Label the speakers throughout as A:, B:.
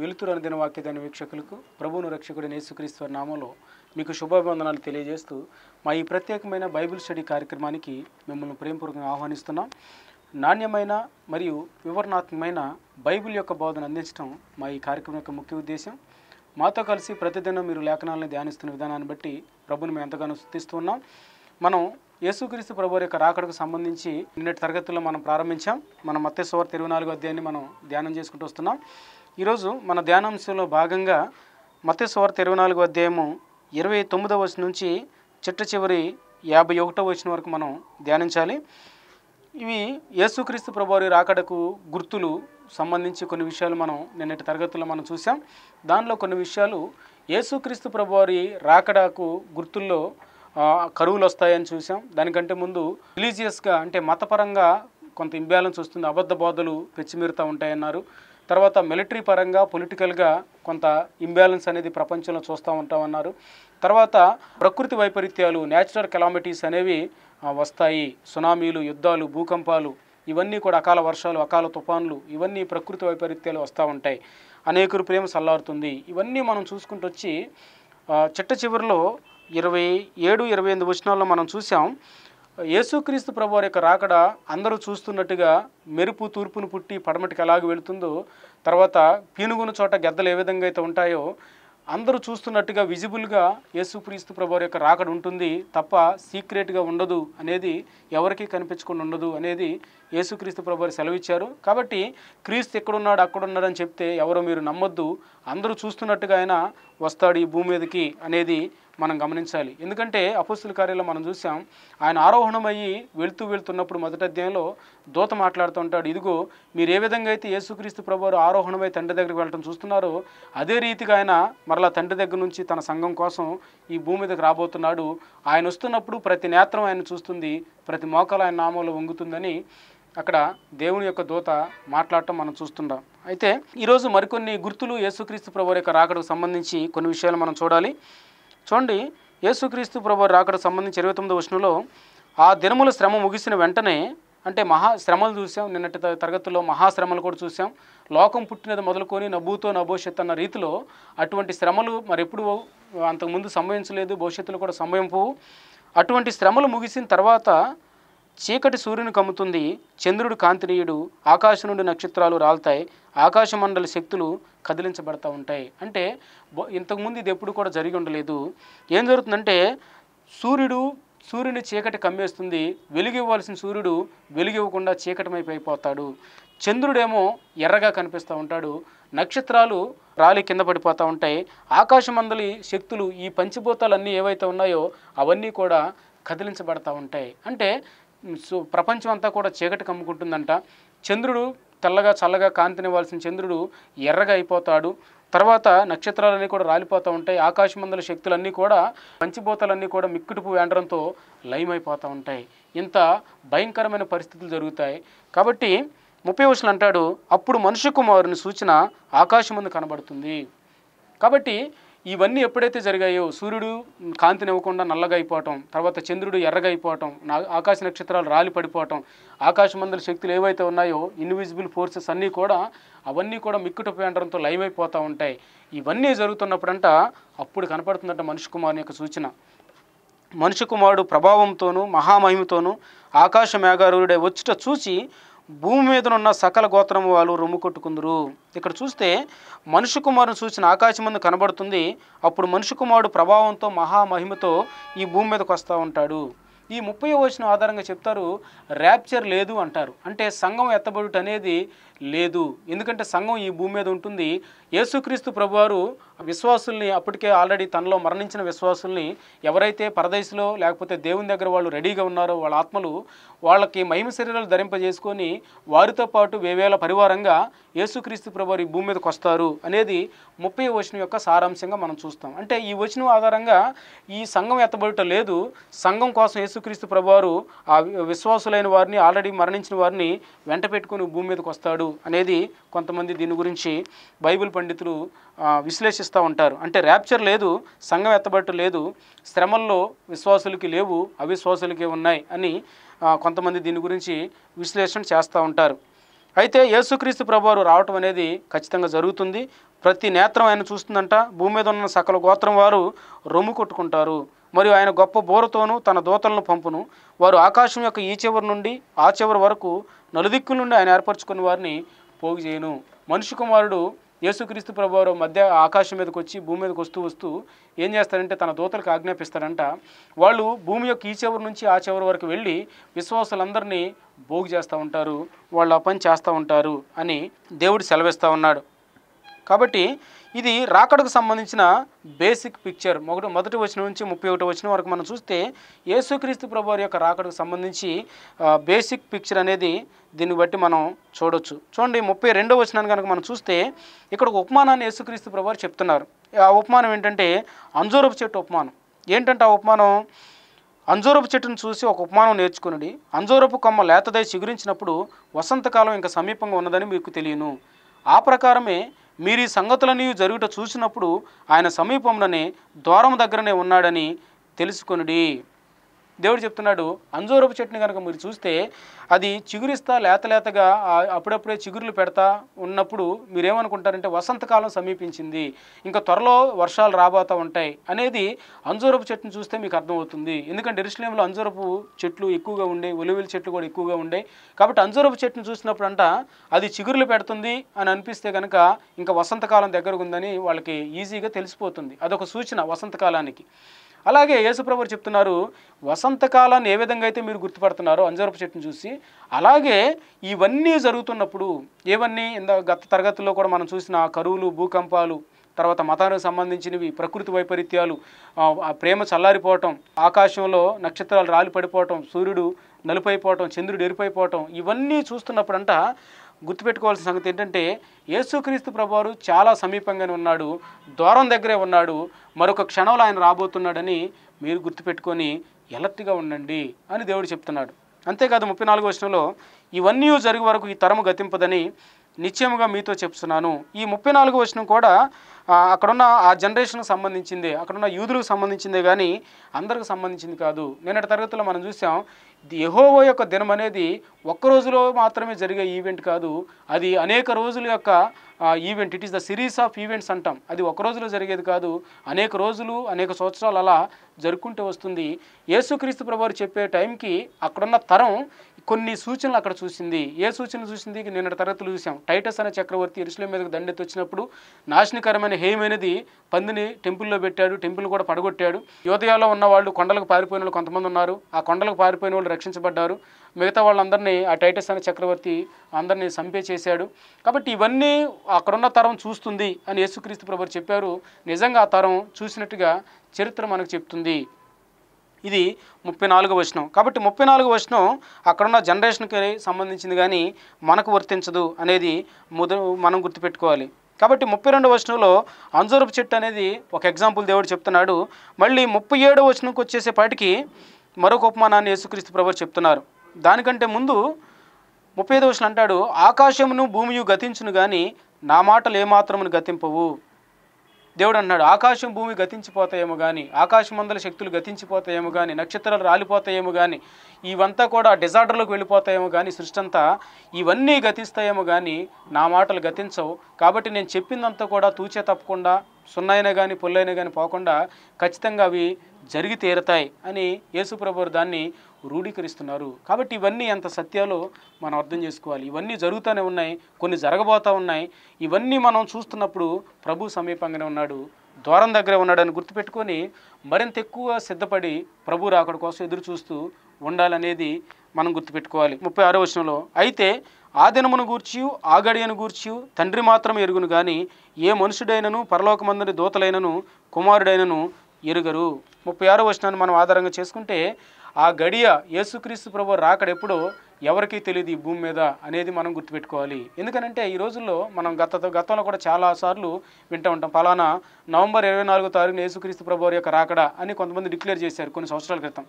A: వెలుతురు అనుదిన వాక్యదాని వీక్షకులకు ప్రభువును రక్షకుడిని యేసుక్రీస్తు నామంలో మీకు శుభాభివందనాలు తెలియజేస్తూ మా ఈ ప్రత్యేకమైన బైబిల్ స్టడీ కార్యక్రమానికి మిమ్మల్ని ప్రేమపూర్వకంగా ఆహ్వానిస్తున్నాం. నాణ్యమైన మరియు వివరణాత్మకమైన బైబిల్ యొక్క బోధన అందించడం మా ఈ కార్యక్రమం యొక్క ముఖ్య ఉద్దేశం మాతో కలిసి ప్రతిదినం మీరు లేఖనాలను ధ్యానిస్తున్న విధానాన్ని బట్టి ప్రభుని మేము ఎంతగానో స్థుతిస్తున్నాం మనం యేసుక్రీస్తు ప్రభు యొక్క రాకడకు సంబంధించి నిన్నటి తరగతుల్లో మనం ప్రారంభించాం. మన సువర్ ఇరవై నాలుగో అధ్యాయాన్ని మనం ధ్యానం చేసుకుంటూ వస్తున్నాం. ఈరోజు మన ధ్యానాంశంలో భాగంగా మత్స్యవార్త ఇరవై నాలుగు అధ్యాయము ఇరవై తొమ్మిదవ వచనం నుంచి చిట్ట చివరి యాభై ఒకటో వచ్చిన వరకు మనం ధ్యానించాలి. ఇవి యేసుక్రీస్తు ప్రభువారి రాకడకు గుర్తులు సంబంధించి కొన్ని విషయాలు మనం నిన్నటి తరగతుల్లో మనం చూసాం దానిలో కొన్ని విషయాలు యేసుక్రీస్తు ప్రభువారి రాకడకు గుర్తుల్లో కరువులు వస్తాయని చూసాం దానికంటే ముందు రిలీజియస్గా అంటే మతపరంగా కొంత ఇంబ్యాలెన్స్ వస్తుంది అబద్ధ బోధలు పెచ్చిమీరుతూ ఉంటాయన్నారు. తర్వాత మిలిటరీ పరంగా పొలిటికల్గా కొంత ఇంబ్యాలెన్స్ అనేది ప్రపంచంలో చూస్తూ ఉంటామన్నారు. తర్వాత ప్రకృతి వైపరీత్యాలు న్యాచురల్ కెలామిటీస్ అనేవి వస్తాయి. సునామీలు యుద్ధాలు భూకంపాలు ఇవన్నీ కూడా అకాల వర్షాలు అకాల తుఫాన్లు ఇవన్నీ ప్రకృతి వైపరీత్యాలు వస్తూ ఉంటాయి. అనేకురు ప్రేమ సల్లారుతుంది. ఇవన్నీ మనం చూసుకుంటూ వచ్చి చిట్ట చివరిలో ఇరవై ఏడు ఇరవై ఎనిమిది వచనాల్లో మనం చూసాం. యేసుక్రీస్తు ప్రభు వారి యొక్క రాకడ అందరూ చూస్తున్నట్టుగా మెరుపు తూర్పును పుట్టి పడమటికి ఎలాగ వెళుతుందో తర్వాత పీనుగున చోట గెద్దలు ఏ విధంగా అయితే ఉంటాయో అందరూ చూస్తున్నట్టుగా విజిబుల్గా యేసుక్రీస్తు ప్రభు వారి యొక్క రాకడ ఉంటుంది. తప్ప సీక్రెట్గా ఉండదు అనేది ఎవరికీ కనిపించకుండా ఉండదు అనేది యేసుక్రీస్తు ప్రభు వారు సెలవిచ్చారు. కాబట్టి క్రీస్తు ఎక్కడున్నాడు అక్కడున్నాడు అని చెప్తే ఎవరో మీరు నమ్మొద్దు. అందరూ చూస్తున్నట్టుగా ఆయన వస్తాడు ఈ భూమి మీదకి అనేది మనం గమనించాలి. ఎందుకంటే అపుస్తుల కార్యాలయం మనం చూసాం ఆయన ఆరోహణమయ్యి వెళ్తూ వెళ్తున్నప్పుడు మొదటి అధ్యాయంలో దూత మాట్లాడుతూ ఉంటాడు ఇదిగో మీరు ఏ విధంగా అయితే యేసుక్రీస్తు ప్రభువారు ఆరోహణమై తండ్రి దగ్గరికి వెళ్ళటం చూస్తున్నారో అదే రీతిగా ఆయన మరలా తండ్రి దగ్గర నుంచి తన సంఘం కోసం ఈ భూమి మీదకి రాబోతున్నాడు. ఆయన వస్తున్నప్పుడు ప్రతి నేత్రం ఆయన చూస్తుంది ప్రతి మోకాలు ఆయన నామంలో వంగుతుందని అక్కడ దేవుని యొక్క దూత మాట్లాడటం మనం చూస్తున్నాం అయితే ఈరోజు మరికొన్ని గుర్తులు యేసుక్రీస్తు ప్రభు యొక్క రాకడకు సంబంధించి కొన్ని విషయాలు మనం చూడాలి. చూడండి యేసుక్రీస్తు ప్రభు రాకడకు సంబంధించి ఇరవై తొమ్మిది వచనంలో ఆ దినముల శ్రమ ముగిసిన వెంటనే అంటే మహా శ్రమలు చూసాం నిన్నటి త- తరగతుల్లో మహాశ్రమలు కూడా చూసాం. లోకం పుట్టినది మొదలుకొని నభూతో నభవిష్యత్ అన్న రీతిలో అటువంటి శ్రమలు మరి ఎప్పుడు అంతకుముందు సంభవించలేదు భవిష్యత్తులో కూడా సంభవింపు అటువంటి శ్రమలు ముగిసిన తర్వాత చీకటి సూర్యుని కమ్ముతుంది. చంద్రుడు కాంతినీయుడు. ఆకాశం నుండి నక్షత్రాలు రాలుతాయి. ఆకాశమండలి శక్తులు కదిలించబడతా ఉంటాయి. అంటే ఇంతకుముందు ఇది ఎప్పుడు కూడా జరిగి ఉండలేదు. ఏం జరుగుతుందంటే సూర్యుడు సూర్యుని చీకటి కమ్మేస్తుంది. వెలుగివ్వాల్సిన సూర్యుడు వెలుగివ్వకుండా చీకటమైపోతాడు చంద్రుడేమో ఎర్రగా కనిపిస్తూ ఉంటాడు. నక్షత్రాలు రాలి కింద పడిపోతూ ఉంటాయి. ఆకాశమందలి శక్తులు ఈ పంచభూతాలన్నీ ఏవైతే ఉన్నాయో అవన్నీ కూడా కదిలించబడతా ఉంటాయి. అంటే సో ప్రపంచం అంతా కూడా చీకటి కమ్ముకుంటుందంట. చంద్రుడు తెల్లగా చల్లగా కాంతినివ్వాల్సిన చంద్రుడు ఎర్రగా అయిపోతాడు. తర్వాత నక్షత్రాలన్నీ కూడా రాలిపోతూ ఉంటాయి. ఆకాశమందుల శక్తులన్నీ కూడా పంచిభూతాలన్నీ కూడా మిక్కుడుపు వేండడంతో లయమైపోతూ ఉంటాయి. ఇంత భయంకరమైన పరిస్థితులు జరుగుతాయి. కాబట్టి ముప్పై వర్షులు అంటాడు అప్పుడు మనుష్య కుమారుని సూచన ఆకాశమందు కనబడుతుంది. కాబట్టి ఇవన్నీ ఎప్పుడైతే జరిగాయో సూర్యుడు కాంతినివ్వకుండా నల్లగా అయిపోవటం తర్వాత చంద్రుడు ఎర్రగా అయిపోవటం నా- ఆకాశ నక్షత్రాలు రాలి పడిపోవటం ఆకాశమందల శక్తులు ఏవైతే ఉన్నాయో ఇన్విజిబుల్ ఫోర్సెస్ అన్నీ కూడా అవన్నీ కూడా మిక్కుట పేండడంతో లైవ్ అయిపోతూ ఉంటాయి. ఇవన్నీ జరుగుతున్నప్పుడంట అప్పుడు కనపడుతుందంట మనిషి కుమారుని యొక్క సూచన. మనిషి కుమారుడు ప్రభావంతోనూ మహామహిమతోనూ ఆకాశ మేఘారుడే వచ్చుట చూసి భూమి మీదనున్న సకల గోత్రం వాళ్ళు రొమ్ము కొట్టుకుందరు. ఇక్కడ చూస్తే మనుషు కుమారుని చూసిన ఆకాశం ముందు కనబడుతుంది. అప్పుడు మనుషు కుమారుడు ప్రభావంతో మహామహిమతో ఈ భూమి మీదకి వస్తూ ఉంటాడు. ఈ ముప్పై వచ్చిన ఆధారంగా చెప్తారు ర్యాప్చర్ లేదు అంటారు. అంటే సంఘం ఎత్తబడుట అనేది లేదు. ఎందుకంటే సంఘం ఈ భూమి మీద ఉంటుంది. యేసుక్రీస్తు ప్రభువారు విశ్వాసుల్ని అప్పటికే ఆల్రెడీ తనలో మరణించిన విశ్వాసుల్ని ఎవరైతే పరదేశిలో లేకపోతే దేవుని దగ్గర వాళ్ళు రెడీగా ఉన్నారో వాళ్ళ ఆత్మలు వాళ్ళకి మహిమ శరీరాలు ధరింపజేసుకొని వారితో పాటు వేవేల పరివారంగా యేసుక్రీస్తు ప్రభువారు ఈ భూమి మీదకి వస్తారు అనేది ముప్పై వచనం యొక్క సారాంశంగా మనం చూస్తాం. అంటే ఈ వచనం ఆధారంగా ఈ సంఘం ఎత్తబడట లేదు. సంఘం కోసం యేసుక్రీస్తు ప్రభువారు ఆ విశ్వాసులైన వారిని ఆల్రెడీ మరణించిన వారిని వెంట పెట్టుకుని భూమి మీదకి వస్తాడు. అనేది కొంతమంది దీని గురించి బైబిల్ పండితులు విశ్లేషిస్తూ ఉంటారు. అంటే ర్యాప్చర్ లేదు సంఘం ఎత్తబట్టు లేదు శ్రమల్లో విశ్వాసులకి లేవు అవిశ్వాసులకే ఉన్నాయి అని కొంతమంది దీని గురించి విశ్లేషణ చేస్తూ ఉంటారు. అయితే యేసుక్రీస్తు ప్రభువారు రావటం అనేది ఖచ్చితంగా జరుగుతుంది. ప్రతి నేత్రం ఆయన చూస్తుందంట భూమి మీద ఉన్న సకల గోత్రం వారు రొమ్ము కొట్టుకుంటారు. మరియు ఆయన గొప్ప బోరతోనూ తన దూతలను పంపును. వారు ఆకాశం యొక్క ఈ చివరి నుండి ఆ చివరి వరకు నలుదిక్కుల నుండి ఆయన ఏర్పరచుకున్న వారిని పోగు చేయను. మనుషు కుమారుడు యేసుక్రీస్తు ప్రభువారు మధ్య ఆకాశం మీదకి వచ్చి భూమి మీదకి వస్తూ వస్తూ ఏం చేస్తారంటే తన దూతలకు ఆజ్ఞాపిస్తారంట. వాళ్ళు భూమి యొక్క ఈ చివరి నుంచి ఆ చివరి వరకు వెళ్ళి విశ్వాసులందరినీ భోగు చేస్తూ ఉంటారు. వాళ్ళు ఆ పని చేస్తూ ఉంటారు అని దేవుడు సెలవిస్తూ ఉన్నాడు. కాబట్టి ఇది రాకడకు సంబంధించిన బేసిక్ పిక్చర్. ఒకటి మొదటి వచ్చిన నుంచి ముప్పై ఒకటి వచ్చిన వరకు మనం చూస్తే యేసుక్రీస్తు ప్రభు యొక్క రాకడకు సంబంధించి బేసిక్ పిక్చర్ అనేది దీన్ని బట్టి మనం చూడొచ్చు. చూడండి ముప్పై రెండో వచనాన్ని కనుక మనం చూస్తే ఇక్కడ ఒక ఉపమానాన్ని యేసుక్రీస్తు ప్రభు చెప్తున్నారు. ఆ ఉపమానం ఏంటంటే అంజూరపు చెట్టు ఉపమానం. ఏంటంటే ఆ ఉపమానం? అంజూరపు చెట్టును చూసి ఒక ఉపమానం నేర్చుకుని అంజూరపు కొమ్మ లేతదై చిగురించినప్పుడు వసంతకాలం ఇంకా సమీపంగా ఉన్నదని మీకు తెలియను. ఆ ప్రకారమే మీరు ఈ సంగతులన్నీ జరుగుట చూసినప్పుడు ఆయన సమీపంలోనే ద్వారం దగ్గరనే ఉన్నాడని తెలుసుకొనిడి. దేవుడు చెప్తున్నాడు అంజూరపు చెట్టుని కనుక మీరు చూస్తే అది చిగురిస్తా లేత లేతగా అప్పుడప్పుడే చిగురులు పెడతా ఉన్నప్పుడు మీరేమనుకుంటారంటే వసంతకాలం సమీపించింది ఇంకా త్వరలో వర్షాలు రాబోతూ ఉంటాయి అనేది అంజూరపు చెట్టుని చూస్తే మీకు అర్థమవుతుంది. ఎందుకంటే ఎరుసలేంలో అంజూరపు చెట్లు ఎక్కువగా ఉండే ఒలివెల చెట్లు కూడా ఎక్కువగా ఉండే. కాబట్టి అంజూరపు చెట్టుని చూసినప్పుడు అంట అది చిగురులు పెడుతుంది అని అనిపిస్తే కనుక ఇంకా వసంతకాలం దగ్గర ఉందని వాళ్ళకి ఈజీగా తెలిసిపోతుంది. అదొక సూచన వసంతకాలానికి. అలాగే యేసుప్రభు చెప్తున్నారు వసంతకాలాన్ని ఏ విధంగా అయితే మీరు గుర్తుపడుతున్నారో అంజరపు చెట్టును చూసి అలాగే ఇవన్నీ జరుగుతున్నప్పుడు ఏవన్నీ ఇంత గత తరగతుల్లో కూడా మనం చూసిన కరువులు భూకంపాలు తర్వాత మతానికి సంబంధించినవి ప్రకృతి వైపరీత్యాలు ఆ, ప్రేమ చల్లారిపోవటం ఆకాశంలో నక్షత్రాలు రాలి పడిపోవటం సూర్యుడు నలుపైపోవటం చంద్రుడు ఎరిపోయిపోవటం ఇవన్నీ చూస్తున్నప్పుడంట గుర్తుపెట్టుకోవాల్సిన సంగతి ఏంటంటే యేసుక్రీస్తు ప్రభువారు చాలా సమీపంగానే ఉన్నాడు ద్వారం దగ్గరే ఉన్నాడు మరొక క్షణంలో ఆయన రాబోతున్నాడని మీరు గుర్తుపెట్టుకొని ఎలర్ట్గా ఉండండి అని దేవుడు చెప్తున్నాడు. అంతేకాదు ముప్పై నాలుగు వచనంలో ఇవన్నీ జరిగే వరకు ఈ తరము గతింపదని నిశ్చయముగా మీతో చెప్తున్నాను. ఈ ముప్పై నాలుగు వచనం కూడా అక్కడున్న ఆ జనరేషన్కి సంబంధించిందే అక్కడున్న యూదులకు సంబంధించిందే కానీ అందరికి సంబంధించింది కాదు. నిన్నటి తరగతిలో మనం చూసాం యహోవో యొక్క దినం అనేది ఒక్క రోజులో మాత్రమే జరిగే ఈవెంట్ కాదు అది అనేక రోజుల యొక్క event. It is the series of events అంటాం. అది ఒక రోజులో జరిగేది కాదు అనేక రోజులు అనేక సంవత్సరాలు అలా జరుపుకుంటూ వస్తుంది. యేసుక్రీస్తు ప్రభువారు చెప్పే టైంకి అక్కడున్న తరం కొన్ని సూచనలు అక్కడ చూసింది. ఏ సూచన చూసింది? నిన్న తరగతులు చూసాం టైటస్ అనే చక్రవర్తి ఇరుసుల మీదకు దండెత్తి వచ్చినప్పుడు నాశనకరమైన హేయమైనది పందిని టెంపుల్లో పెట్టాడు. టెంపుల్ కూడా పడగొట్టాడు. యోదయాలో ఉన్న వాళ్ళు కొండలకు పారిపోయిన వాళ్ళు కొంతమంది ఉన్నారు. ఆ కొండలకు పారిపోయిన వాళ్ళు రక్షించబడ్డారు. మిగతా వాళ్ళందరినీ ఆ టైటస్ అనే చక్రవర్తి అందరినీ సంపే చేశాడు. కాబట్టి ఇవన్నీ అక్కడున్న తరం చూస్తుంది అని యేసుక్రీస్తు ప్రభు చెప్పారు. నిజంగా ఆ తరం చూసినట్టుగా చరిత్ర మనకు చెప్తుంది. ఇది ముప్పై నాలుగు వచనం. కాబట్టి ముప్పై నాలుగు వచనం అక్కడున్న జనరేషన్కి సంబంధించింది కానీ మనకు వర్తించదు అనేది ముద మనం గుర్తుపెట్టుకోవాలి. కాబట్టి ముప్పై రెండవ వచనంలో అంజూరపు చెట్టు అనేది ఒక ఎగ్జాంపుల్ దేవుడు చెప్తున్నాడు. మళ్ళీ ముప్పై ఏడో వచనంకి వచ్చేసేపాటికి మరొక ఉపమానాన్ని యేసుక్రీస్తు ప్రభు చెప్తున్నారు. దానికంటే ముందు ముప్పై ఐదు వచనం అంటాడు ఆకాశమును భూమియు గతించును కానీ నా మాటలు ఏమాత్రమును గతింపవు. దేవుడు అన్నాడు ఆకాశం భూమి గతించిపోతాయేమో కానీ ఆకాశమందల శక్తులు గతించిపోతాయేమో కానీ నక్షత్రాలు రాలిపోతాయేమో కానీ ఇవంతా కూడా డిజార్డర్లోకి వెళ్ళిపోతాయేమో కానీ సృష్టి అంతా ఇవన్నీ గతిస్తాయేమో కానీ నా మాటలు గతించవు. కాబట్టి నేను చెప్పిందంతా కూడా తూచే తప్పకుండా సున్నైనా కానీ పొల్లైనా కానీ పోకుండా ఖచ్చితంగా అవి జరిగి తీరతాయి అని యేసుప్రభు దాన్ని రూఢీకరిస్తున్నారు. కాబట్టి ఇవన్నీ ఎంత సత్యాలో మనం అర్థం చేసుకోవాలి. ఇవన్నీ జరుగుతూనే ఉన్నాయి కొన్ని జరగబోతూ ఉన్నాయి. ఇవన్నీ మనం చూస్తున్నప్పుడు ప్రభు సమీపంగానే ఉన్నాడు ద్వారం దగ్గరే ఉన్నాడని గుర్తుపెట్టుకొని మరింత ఎక్కువ సిద్ధపడి ప్రభు రాకడ కోసం ఎదురు చూస్తూ ఉండాలనేది మనం గుర్తుపెట్టుకోవాలి. ముప్పై ఆరో వచనంలో అయితే ఆ దినమును గూర్చి ఆ గడియను గూర్చి తండ్రి మాత్రం ఎరుగును కానీ ఏ మనుషుడైనను పరలోకమందుని దూతలైనను కుమారుడైనను ఎరుగరు. ముప్పై ఆరో వచనాన్ని మనం ఆధారంగా చేసుకుంటే ఆ గడియ యేసుక్రీస్తు ప్రభు రాకడెప్పుడు ఎవరికీ తెలియదు ఈ భూమి మీద అనేది మనం గుర్తుపెట్టుకోవాలి. ఎందుకనంటే ఈ రోజుల్లో మనం గత గతంలో కూడా చాలా సార్లు వింటూ ఉంటాం. ఫలానా నవంబర్ ఇరవై నాలుగో తారీఖున యేసుక్రీస్తు ప్రభు యొక్క రాకడా అని కొంతమంది డిక్లేర్ చేశారు కొన్ని సంవత్సరాల క్రితం.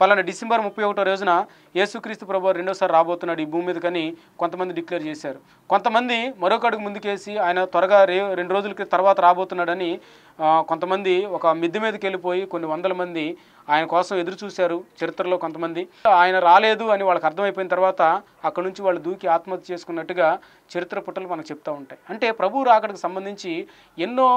A: పలానా డిసెంబర్ ముప్పై ఒకటో రోజున యేసుక్రీస్తు ప్రభు రెండోసారి రాబోతున్నాడు ఈ భూమి మీదకని కొంతమంది డిక్లేర్ చేశారు. కొంతమంది మరొక అడుగు ముందుకేసి ఆయన త్వరగా రే రెండు రోజుల తర్వాత రాబోతున్నాడని కొంతమంది ఒక మిద్దె మీదకి వెళ్ళిపోయి కొన్ని వందల మంది ఆయన కోసం ఎదురు చూశారు చరిత్రలో కొంతమంది. ఆయన రాలేదు అని వాళ్ళకి అర్థమైపోయిన తర్వాత అక్కడ నుంచి వాళ్ళు దూకి ఆత్మహత్య చేసుకున్నట్టుగా చరిత్ర పుట్టలు మనకు చెప్తూ ఉంటాయి. అంటే ప్రభు రాకడికి సంబంధించి ఎన్నో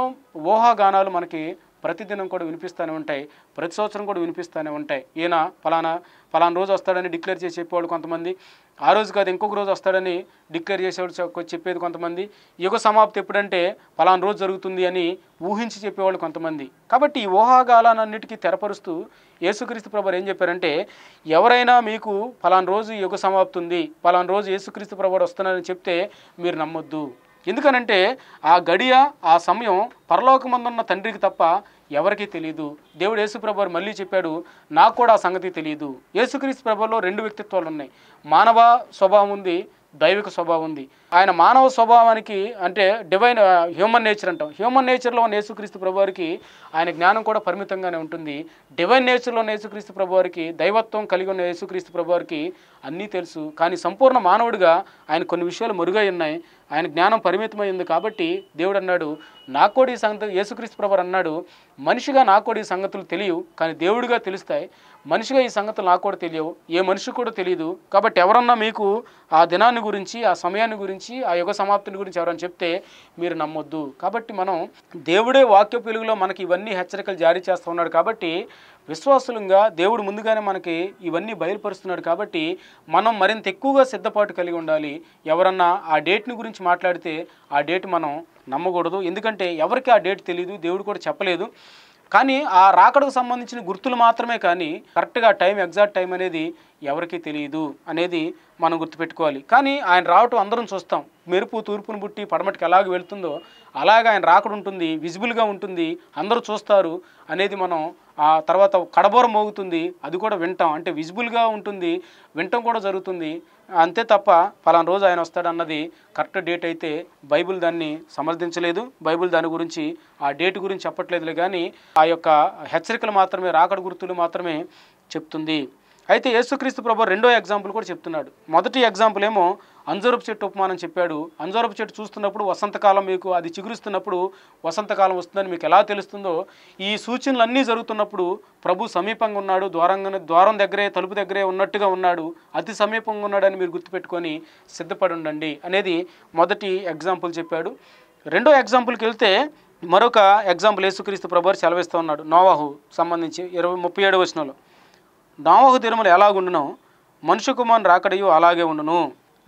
A: ఊహాగానాలు మనకి ప్రతిదినం కూడా వినిపిస్తూనే ఉంటాయి ప్రతి సంవత్సరం కూడా వినిపిస్తూనే ఉంటాయి. ఈయన ఫలానా ఫలానా రోజు వస్తాడని డిక్లేర్ చేసి చెప్పేవాళ్ళు కొంతమంది ఆ రోజు కాదు ఇంకొక రోజు వస్తాడని డిక్లేర్ చేసేవాడు చెప్పేది కొంతమంది యుగ సమాప్తి ఎప్పుడంటే ఫలానా రోజు జరుగుతుంది అని ఊహించి చెప్పేవాళ్ళు కొంతమంది. కాబట్టి ఈ ఊహాగాలన్నిటికీ తెరపరుస్తూ యేసుక్రీస్తు ప్రభు ఏం చెప్పారంటే ఎవరైనా మీకు ఫలానా రోజు యుగ సమాప్తి ఉంది ఫలానా రోజు యేసుక్రీస్తు ప్రభు వస్తున్నారని చెప్తే మీరు నమ్మొద్దు. ఎందుకనంటే ఆ గడియ ఆ సమయం పరలోకమందున్న తండ్రికి తప్ప ఎవరికీ తెలియదు దేవుడు యేసుప్రభు మళ్ళీ చెప్పాడు నాకు కూడా ఆ సంగతి తెలియదు యేసుక్రీస్తు ప్రభులో రెండు వ్యక్తిత్వాలు ఉన్నాయి మానవ స్వభావం ఉంది దైవిక స్వభావం ఉంది. ఆయన మానవ స్వభావానికి అంటే డివైన్ హ్యూమన్ నేచర్ అంటాం. హ్యూమన్ నేచర్లో ఉన్న యేసుక్రీస్తు ప్రభు వారికి ఆయన జ్ఞానం కూడా పరిమితంగానే ఉంటుంది. డివైన్ నేచర్లో ఉన్న యేసుక్రీస్తు ప్రభు వారికి దైవత్వం కలిగి ఉన్న యేసుక్రీస్తు ప్రభు వారికి అన్నీ తెలుసు. కానీ సంపూర్ణ మానవుడిగా ఆయన కొన్ని విషయాలు మరుగై ఉన్నాయి. ఆయన జ్ఞానం పరిమితమైంది కాబట్టి దేవుడు అన్నాడు నాకోడి సంగతి యేసుక్రీస్తు ప్రభు అన్నాడు మనిషిగా నాకు ఈ సంగతులు తెలియవు కానీ దేవుడిగా తెలుస్తాయి. మనిషిగా ఈ సంగతులు నాకు కూడా తెలియవు. ఏ మనిషి కూడా తెలియదు కాబట్టి ఎవరన్నా మీకు ఆ దినాన్ని గురించి ఆ సమయాన్ని గురించి ఆ యుగ సమాప్తిని గురించి ఎవరైనా చెప్తే మీరు నమ్మొద్దు. కాబట్టి మనం దేవుడే వాక్య వెలుగులో మనకి ఇవన్నీ హెచ్చరికలు జారీ చేస్తూ ఉన్నాడు కాబట్టి విశ్వాసులంగా దేవుడు ముందుగానే మనకి ఇవన్నీ బయలుపరుస్తున్నాడు కాబట్టి మనం మరింత ఎక్కువగా సిద్ధపాటు కలిగి ఉండాలి. ఎవరన్నా ఆ డేట్ని గురించి మాట్లాడితే ఆ డేట్ మనం నమ్మకూడదు. ఎందుకంటే ఎవరికి ఆ డేట్ తెలియదు దేవుడు కూడా చెప్పలేదు. కానీ ఆ రాకడకు సంబంధించిన గుర్తులు మాత్రమే కానీ కరెక్ట్గా టైం ఎగ్జాక్ట్ టైం అనేది ఎవరికీ తెలియదు అనేది మనం గుర్తుపెట్టుకోవాలి. కానీ ఆయన రావటం అందరం చూస్తాం. మెరుపు తూర్పును బుట్టి పడమటికి ఎలాగ వెళ్తుందో అలాగే ఆయన రాకడ ఉంటుంది విజిబుల్గా ఉంటుంది అందరూ చూస్తారు అనేది మనం ఆ తర్వాత కడబోర మోగుతుంది అది కూడా వింటాం. అంటే విజిబుల్గా ఉంటుంది వింటం కూడా జరుగుతుంది. అంతే తప్ప ఫలానా రోజు ఆయన వస్తాడన్నది కరెక్ట్ డేట్ అయితే బైబిల్ దాన్ని సమర్థించలేదు. బైబిల్ దాని గురించి ఆ డేట్ గురించి చెప్పట్లేదులే కానీ ఆ యొక్క హెచ్చరికలు మాత్రమే రాకడ గుర్తులు మాత్రమే చెప్తుంది. అయితే యేసుక్రీస్తు ప్రభు రెండో ఎగ్జాంపుల్ కూడా చెప్తున్నాడు. మొదటి ఎగ్జాంపుల్ ఏమో అంజరపు చెట్టు ఉపమానం చెప్పాడు. అంజరపు చెట్టు చూస్తున్నప్పుడు వసంతకాలం మీకు అది చిగురిస్తున్నప్పుడు వసంతకాలం వస్తుందని మీకు ఎలా తెలుస్తుందో ఈ సూచనలు అన్నీ జరుగుతున్నప్పుడు ప్రభు సమీపంగా ఉన్నాడు ద్వారంగా ద్వారం దగ్గరే తలుపు దగ్గరే ఉన్నట్టుగా ఉన్నాడు అతి సమీపంగా ఉన్నాడని మీరు గుర్తుపెట్టుకొని సిద్ధపడి ఉండండి అనేది మొదటి ఎగ్జాంపుల్ చెప్పాడు. రెండో ఎగ్జాంపుల్కి వెళ్తే మరొక ఎగ్జాంపుల్ యేసుక్రీస్తు ప్రభువారు సెలవిస్తూ ఉన్నాడు నోవాహు సంబంధించి ఇరవై ముప్పై ఏడు వచనంలో. నోవాహు దినములు ఎలాగుండునో మనుషు కుమారుని రాకడయు అలాగే ఉండును.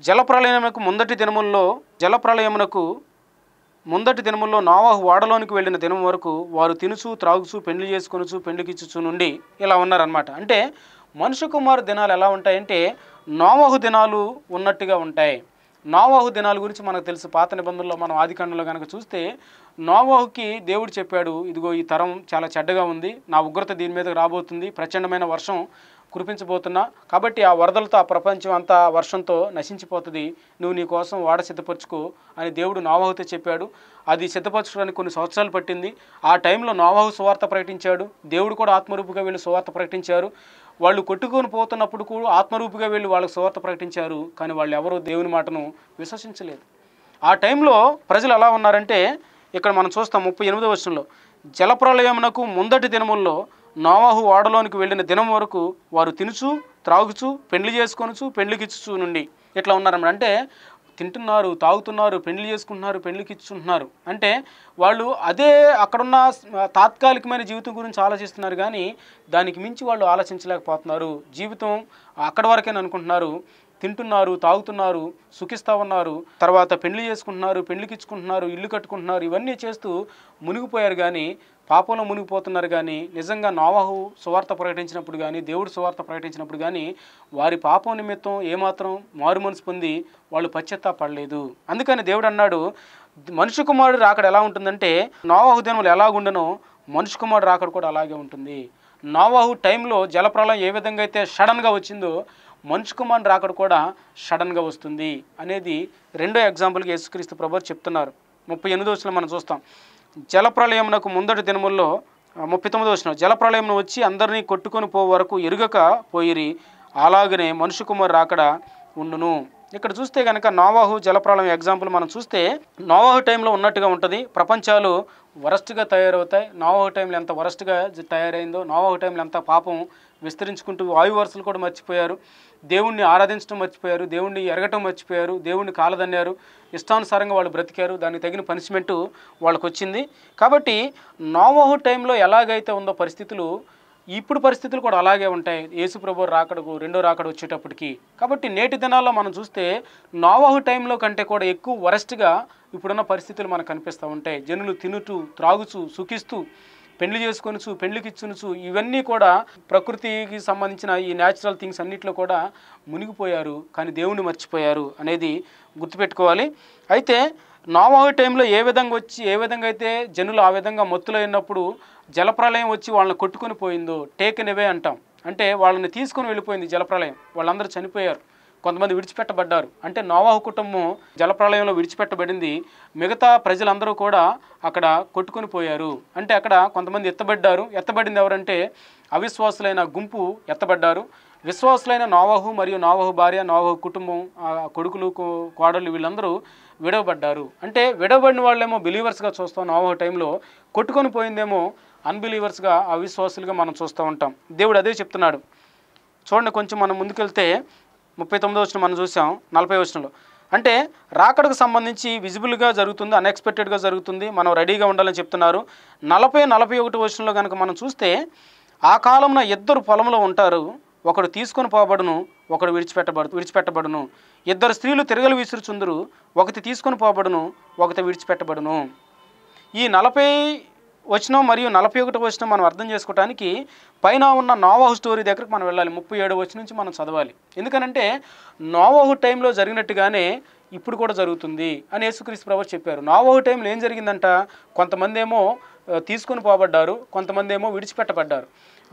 A: జలప్రలయమునకు ముందటి దినముల్లో జలప్రలయమునకు ముందటి దినముల్లో నావాహు వాడలోనికి వెళ్ళిన దినం వరకు వారు తినుచు త్రాగుచు పెళ్ళి చేసుకొనుచు పెళ్ళికిచ్చుచు నుండి ఇలా ఉన్నారనమాట అంటే మనుషు కుమారు దినాలు ఎలా ఉంటాయంటే నావాహు దినాలు ఉన్నట్టుగా ఉంటాయి. నావాహు దినాల గురించి మనకు తెలుసు. పాత నిబంధనలో మనం ఆదికాండంలో కనుక చూస్తే నావాహుకి దేవుడు చెప్పాడు ఇదిగో ఈ తరం చాలా చెడ్డగా ఉంది. నా ఉగ్రత దీని మీద రాబోతుంది. ప్రచండమైన వర్షం కురిపించబోతున్నా. కాబట్టి ఆ వరదలతో ఆ ప్రపంచం అంతా వర్షంతో నశించిపోతుంది. నువ్వు నీ కోసం వాడ సిద్ధపరచుకో అని దేవుడు నోవాహుతో చెప్పాడు. అది సిద్ధపరచడానికి కొన్ని సంవత్సరాలు పట్టింది. ఆ టైంలో నోవాహు సువార్త ప్రకటించాడు. దేవుడు కూడా ఆత్మరూపుగా వెళ్ళి సువార్త ప్రకటించారు. వాళ్ళు కొట్టుకొని పోతున్నప్పుడు కూడా ఆత్మరూపుగా వెళ్ళి వాళ్ళకు సువార్త ప్రకటించారు. కానీ వాళ్ళు ఎవరూ దేవుని మాటను విశ్వసించలేదు. ఆ టైంలో ప్రజలు ఎలా ఉన్నారంటే ఇక్కడ మనం చూస్తాం ముప్పై ఎనిమిదో వర్షంలో జలప్రలయమునకు ముందటి దినముల్లో నోవాహు ఓడలోనికి వెళ్ళిన దినం వరకు వారు తినుచు త్రాగుచు పెండ్లి చేసుకొనుచు పెండ్లికిచ్చుచు నుండి ఇట్లా ఉన్నారన్నమాట? అంటే తింటున్నారు తాగుతున్నారు పెళ్ళి చేసుకుంటున్నారు పెళ్ళికి ఇచ్చుకుంటున్నారు అంటే వాళ్ళు అదే అక్కడున్న తాత్కాలికమైన జీవితం గురించి ఆలోచిస్తున్నారు కానీ దానికి మించి వాళ్ళు ఆలోచించలేకపోతున్నారు. జీవితం అక్కడి వరకే అనుకుంటున్నారు. తింటున్నారు తాగుతున్నారు సుఖిస్తూ ఉన్నారు. తర్వాత పెళ్ళి చేసుకుంటున్నారు పెళ్ళికిచ్చుకుంటున్నారు ఇల్లు కట్టుకుంటున్నారు ఇవన్నీ చేస్తూ మునిగిపోయారు కానీ పాపంలో మునిగిపోతున్నారు కానీ నిజంగా నోవాహు సువార్త ప్రకటించినప్పుడు కానీ దేవుడు సువార్త ప్రకటించినప్పుడు కానీ వారి పాపం నిమిత్తం ఏమాత్రం మారు మనసు పొంది వాళ్ళు పశ్చాత్తాపడలేదు. అందుకని దేవుడు అన్నాడు మనుషు కుమారుడు రాకడ ఎలా ఉంటుందంటే నోవాహు దినములు ఎలాగుండనో మనుషు కుమారుడు రాకడ కూడా అలాగే ఉంటుంది. నోవాహు టైంలో జలప్రలయం ఏ విధంగా అయితే సడన్గా వచ్చిందో మనుషు కుమారుడు రాకడ కూడా సడన్గా వస్తుంది అనేది రెండో ఎగ్జాంపుల్కి యేసుక్రీస్తు ప్రభు చెప్తున్నారు. ముప్పై ఎనిమిది వచ్చిన మనం చూస్తాం. జలప్రలయమునకు ముందటి దినముల్లో ముప్పై తొమ్మిది వచ్చిన జలప్రలయమును వచ్చి అందరినీ కొట్టుకొని పో వరకు ఎరుగక పోయిరి అలాగనే మనుషు కుమారు రాకడ ఉండును. ఇక్కడ చూస్తే కనుక నోవాహు జలప్రళయం ఎగ్జాంపుల్ మనం చూస్తే నోవాహు టైంలో ఉన్నట్టుగా ఉంటుంది. ప్రపంచాలు వరస్ట్గా తయారవుతాయి. నోవాహు టైంలో ఎంత వరస్ట్గా తయారైందో నోవాహు టైంలో ఎంత పాపం విస్తరించుకుంటూ వాయు వరుసలు కూడా మర్చిపోయారు. దేవుణ్ణి ఆరాధించడం మర్చిపోయారు దేవుణ్ణి ఎరగటం మర్చిపోయారు దేవుణ్ణి కాలదన్నారు ఇష్టానుసారంగా వాళ్ళు బ్రతికారు దానికి తగిన పనిష్మెంటు వాళ్ళకు వచ్చింది కాబట్టి నోవాహు టైంలో ఎలాగైతే ఉందో పరిస్థితులు ఇప్పుడు పరిస్థితులు కూడా అలాగే ఉంటాయి. యేసుప్రభు రాకడకు రెండో రాకడ వచ్చేటప్పటికి. కాబట్టి నేటి దినాల్లో మనం చూస్తే నోవాహు టైంలో కంటే కూడా ఎక్కువ వరస్ట్గా ఇప్పుడున్న పరిస్థితులు మనకు కనిపిస్తూ ఉంటాయి. జనులు తినుతూ త్రాగుచూ సుఖిస్తూ పెళ్ళి చేసుకొనుచు పెళ్ళికి ఇచ్చునుచు ఇవన్నీ కూడా ప్రకృతికి సంబంధించిన ఈ న్యాచురల్ థింగ్స్ అన్నిట్లో కూడా మునిగిపోయారు కానీ దేవుణ్ణి మర్చిపోయారు అనేది గుర్తుపెట్టుకోవాలి. అయితే నోవాహు టైంలో ఏ విధంగా వచ్చి ఏ విధంగా అయితే జనులు ఆ విధంగా మత్తులైనప్పుడు జలప్రలయం వచ్చి వాళ్ళని కొట్టుకొని పోయిందో టేకెన్ అవే అంటాం. అంటే వాళ్ళని తీసుకొని వెళ్ళిపోయింది జలప్రలయం. వాళ్ళందరూ చనిపోయారు. కొంతమంది విడిచిపెట్టబడ్డారు. అంటే నోవాహు కుటుంబం జలప్రలయంలో విడిచిపెట్టబడింది. మిగతా ప్రజలందరూ కూడా అక్కడ కొట్టుకొని పోయారు. అంటే అక్కడ కొంతమంది ఎత్తబడ్డారు. ఎత్తబడింది ఎవరంటే అవిశ్వాసులైన గుంపు ఎత్తబడ్డారు. విశ్వాసులైన నోవాహు మరియు నోవాహు భార్య నోవాహు కుటుంబం కొడుకులు కోడళ్ళు వీళ్ళందరూ విడవబడ్డారు. అంటే విడవబడిన వాళ్ళేమో బిలీవర్స్గా చూస్తాం నోవాహు టైంలో. కొట్టుకొని పోయిందేమో అన్బిలీవర్స్గా అవిశ్వాసులుగా మనం చూస్తూ ఉంటాం. దేవుడు అదే చెప్తున్నాడు. చూడండి కొంచెం మనం ముందుకెళ్తే ముప్పై తొమ్మిదో వచ్చిన మనం చూసాం నలభై వచ్చినలో. అంటే రాకడకు సంబంధించి విజిబుల్గా జరుగుతుంది అన్ఎక్స్పెక్టెడ్గా జరుగుతుంది మనం రెడీగా ఉండాలని చెప్తున్నారు. నలభై నలభై ఒకటి వచ్చినలో కనుక మనం చూస్తే ఆ కాలంలో ఇద్దరు పొలంలో ఉంటారు. ఒకడు తీసుకొని పోబడును ఒకడు విడిచిపెట్టబడు విడిచిపెట్టబడును. ఇద్దరు స్త్రీలు తిరగలు విసురుచుందరు ఒకటి తీసుకొని పోబడును ఒకటి విడిచిపెట్టబడును. ఈ నలభై వచనం మరియు నలభై ఒకటి వచనం మనం అర్థం చేసుకోవడానికి పైన ఉన్న నోవాహు స్టోరీ దగ్గరకు మనం వెళ్ళాలి. ముప్పై ఏడు వచ్చి నుంచి మనం చదవాలి. ఎందుకనంటే నోవాహు టైంలో జరిగినట్టుగానే ఇప్పుడు కూడా జరుగుతుంది అని యేసుక్రీస్తు ప్రభు చెప్పారు. నోవాహు టైంలో ఏం జరిగిందంట? కొంతమంది ఏమో తీసుకొని పోబడ్డారు కొంతమంది ఏమో విడిచిపెట్టబడ్డారు.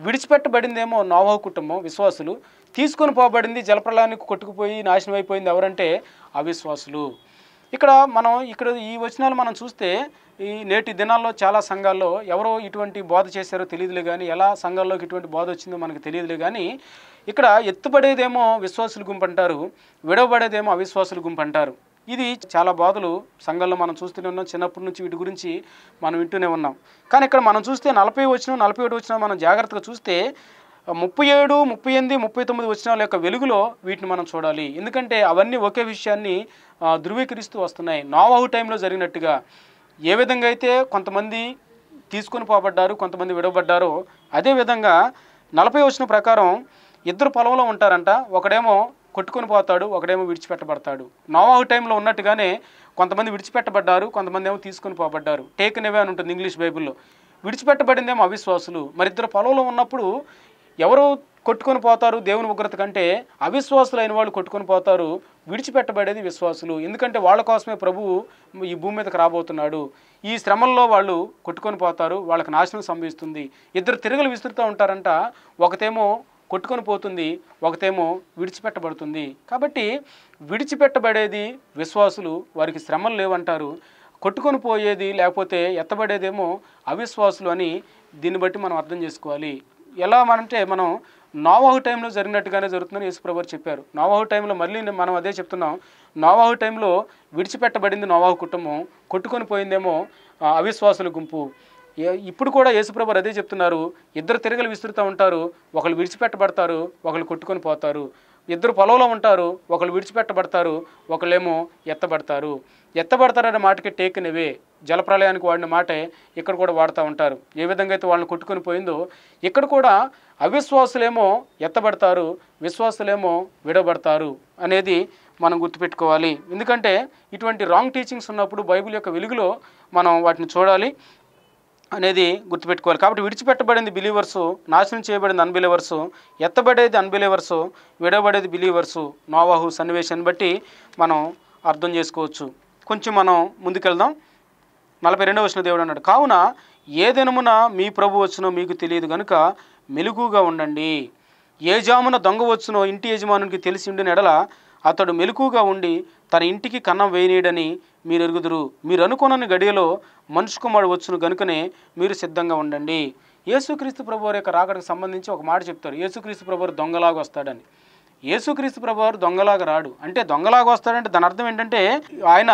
A: విడిచిపెట్టబడిందేమో నోవాహు కుటుంబం విశ్వాసులు. తీసుకొని పోబడింది జలప్రలానికి కొట్టుకుపోయి నాశనం అయిపోయింది ఎవరంటే అవిశ్వాసులు. ఇక్కడ మనం ఇక్కడ ఈ వచనాలు మనం చూస్తే ఈ నేటి దినాల్లో చాలా సంఘాల్లో ఎవరో ఇటువంటి బోధ చేశారో తెలియదులే కానీ ఎలా సంఘాల్లోకి ఇటువంటి బోధ వచ్చిందో మనకు తెలియదులే కానీ ఇక్కడ ఎత్తుపడేదేమో విశ్వాసులు గుంపు అంటారు విడవబడేదేమో అవిశ్వాసులు గుంపు అంటారు. ఇది చాలా బాధలు సంఘంలో మనం చూస్తూనే ఉన్నాం. చిన్నప్పటి నుంచి వీటి గురించి మనం వింటూనే ఉన్నాం. కానీ ఇక్కడ మనం చూస్తే నలభై వచ్చిన నలభై ఒకటి వచ్చిన మనం జాగ్రత్తగా చూస్తే ముప్పై ఏడు ముప్పై ఎనిమిది ముప్పై తొమ్మిది వచనాల యొక్క వెలుగులో వీటిని మనం చూడాలి. ఎందుకంటే అవన్నీ ఒకే విషయాన్ని ధృవీకరిస్తూ వస్తున్నాయి. నోవాహు టైంలో జరిగినట్టుగా ఏ విధంగా అయితే కొంతమంది తీసుకొని పోబడ్డారు కొంతమంది విడవబడ్డారో అదేవిధంగా నలభై వచ్చిన ప్రకారం ఇద్దరు పొలంలో ఉంటారంట. ఒకడేమో కొట్టుకొని పోతాడు ఒకడేమో విడిచిపెట్టబడతాడు. నోవాహు టైంలో ఉన్నట్టుగానే కొంతమంది విడిచిపెట్టబడ్డారు కొంతమంది ఏమో తీసుకొని పోబడ్డారు. టేక్ అనేవే అని ఉంటుంది ఇంగ్లీష్ బైబిల్లో. విడిచిపెట్టబడిందేమో అవిశ్వాసులు. మరి ఇద్దరు పొలంలో ఉన్నప్పుడు ఎవరు కొట్టుకొని పోతారు దేవుని ఉగ్రత కంటే అవిశ్వాసులైన వాళ్ళు కొట్టుకొని పోతారు విడిచిపెట్టబడేది విశ్వాసులు. ఎందుకంటే వాళ్ళ కోసమే ప్రభువు ఈ భూమి మీదకి రాబోతున్నాడు. ఈ శ్రమల్లో వాళ్ళు కొట్టుకొని పోతారు వాళ్ళకి నాశనం సంభవిస్తుంది. ఇద్దరు తిరగలు విసురుతూ ఉంటారంట ఒకతేమో కొట్టుకొని పోతుంది ఒకతేమో విడిచిపెట్టబడుతుంది. కాబట్టి విడిచిపెట్టబడేది విశ్వాసులు వారికి శ్రమలు లేవంటారు. కొట్టుకొని పోయేది లేకపోతే ఎత్తబడేదేమో అవిశ్వాసులు అని దీన్ని బట్టి మనం అర్థం చేసుకోవాలి. ఎలా మనంటే మనం నోవాహు టైంలో జరిగినట్టుగానే జరుగుతుందని యేసుప్రభు చెప్పారు. నోవాహు టైంలో మళ్ళీ మనం అదే చెప్తున్నాం. నోవాహు టైంలో విడిచిపెట్టబడింది నోవాహు కుటుంబం కొట్టుకొని పోయిందేమో అవిశ్వాసుల గుంపు. ఇప్పుడు కూడా యేసుప్రభు అదే చెప్తున్నారు. ఇద్దరు తిరగలు విసురుతూ ఉంటారు. ఒకళ్ళు విడిచిపెట్టబడతారు ఒకళ్ళు కొట్టుకొని పోతారు. ఇద్దరు పొలంలో ఉంటారు ఒకళ్ళు విడిచిపెట్టబడతారు ఒకళ్ళేమో ఎత్తబడతారు. ఎత్తబడతారనే మాటకి టేకిన్ అవే జలప్రలయానికి వాడిన మాటే ఇక్కడ కూడా వాడుతూ ఉంటారు. ఏ విధంగా అయితే వాళ్ళని కొట్టుకుని పోయిందో ఇక్కడ కూడా అవిశ్వాసులేమో ఎత్తబడతారు విశ్వాసులేమో విడబడతారు అనేది మనం గుర్తుపెట్టుకోవాలి. ఎందుకంటే ఇటువంటి రాంగ్ టీచింగ్స్ ఉన్నప్పుడు బైబిల్ యొక్క వెలుగులో మనం వాటిని చూడాలి అనేది గుర్తుపెట్టుకోవాలి. కాబట్టి విడిచిపెట్టబడింది బిలీవర్సు నాశనం చేయబడింది అన్బిలీవర్సు ఎత్తబడేది అన్బిలీవర్సు విడబడేది బిలీవర్సు నోవాహు సన్నివేశాన్ని బట్టి మనం అర్థం చేసుకోవచ్చు. కొంచెం మనం ముందుకెళ్దాం. నలభై రెండవ వచ్చిన దేవుడు అన్నాడు కావున ఏ దినమున మీ ప్రభు వచ్చునో మీకు తెలియదు కనుక మెలుగుగా ఉండండి. ఏ జామున దొంగ వచ్చునో ఇంటి యజమానునికి తెలిసి ఉండిన ఎడల అతడు మెలకుగా ఉండి తన ఇంటికి కన్నం వేయనీయడని మీరు ఎరుగుదురు. మీరు అనుకున్న గడియలో మనుషు కుమారుడు వచ్చును గనుకనే మీరు సిద్ధంగా ఉండండి. యేసుక్రీస్తు ప్రభు యొక్క రాకడకు సంబంధించి ఒక మాట చెప్తారు. యేసుక్రీస్తు ప్రభు దొంగలాగా వస్తాడని. యేసుక్రీస్తు ప్రభువారు దొంగలాగా రాడు. అంటే దొంగలాగా వస్తాడంటే దాని అర్థం ఏంటంటే ఆయన